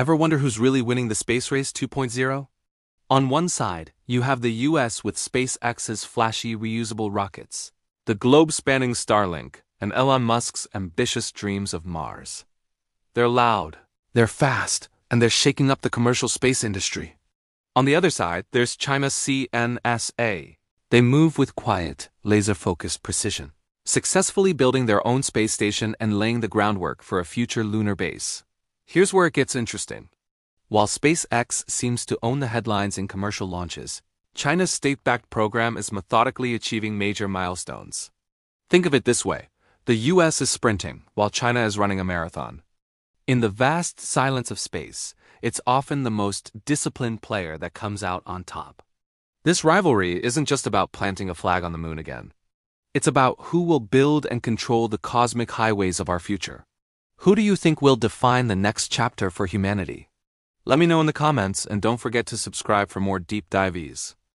Ever wonder who's really winning the space race 2.0? On one side, you have the US with SpaceX's flashy reusable rockets, the globe spanning Starlink, and Elon Musk's ambitious dreams of Mars. They're loud, they're fast, and they're shaking up the commercial space industry. On the other side, there's China's CNSA. They move with quiet, laser focused precision, successfully building their own space station and laying the groundwork for a future lunar base. Here's where it gets interesting. While SpaceX seems to own the headlines in commercial launches, China's state backed program is methodically achieving major milestones. Think of it this way the US is sprinting, while China is running a marathon. In the vast silence of space, it's often the most disciplined player that comes out on top. This rivalry isn't just about planting a flag on the moon again. It's about who will build and control the cosmic highways of our future. Who do you think will define the next chapter for humanity? Let me know in the comments and don't forget to subscribe for more deep dives.